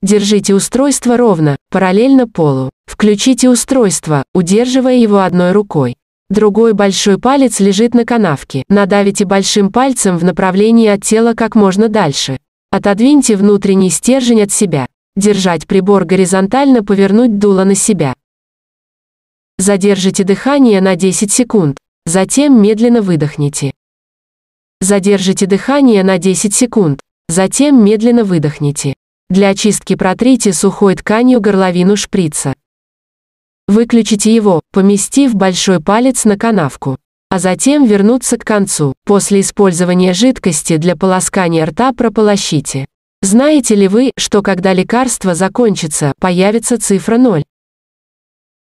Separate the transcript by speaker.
Speaker 1: Держите устройство ровно, параллельно полу. Включите устройство, удерживая его одной рукой. Другой большой палец лежит на канавке. Надавите большим пальцем в направлении от тела как можно дальше. Отодвиньте внутренний стержень от себя. Держать прибор горизонтально, повернуть дуло на себя. Задержите дыхание на 10 секунд. Затем медленно выдохните. Задержите дыхание на 10 секунд. Затем медленно выдохните. Для очистки протрите сухой тканью горловину шприца. Выключите его, поместив большой палец на канавку. А затем вернуться к концу. После использования жидкости для полоскания рта прополощите. Знаете ли вы, что когда лекарство закончится, появится цифра 0?